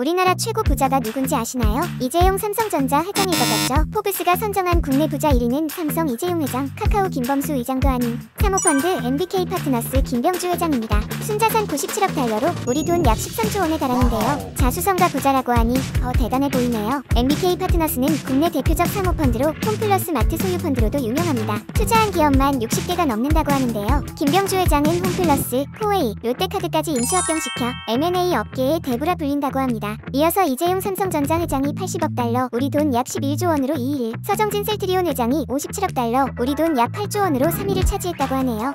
우리나라 최고 부자가 누군지 아시나요? 이재용 삼성전자 회장일 것 같죠? 포브스가 선정한 국내 부자 1위는 삼성 이재용 회장, 카카오 김범수 의장도 아닌 사모펀드 MBK 파트너스 김병주 회장입니다. 순자산 97억 달러로 우리 돈 약 13조 원에 달하는데요. 자수성가 부자라고 하니 더 대단해 보이네요. MBK 파트너스는 국내 대표적 사모펀드로 홈플러스 마트 소유 펀드로도 유명합니다. 투자한 기업만 60개가 넘는다고 하는데요. 김병주 회장은 홈플러스, 코웨이, 롯데카드까지 인수합병시켜 M&A 업계의 대부라 불린다고 합니다. 이어서 이재용 삼성전자 회장이 80억 달러, 우리 돈 약 11조 원으로 2위를, 서정진 셀트리온 회장이 57억 달러, 우리 돈 약 8조 원으로 3위를 차지했다고 하네요.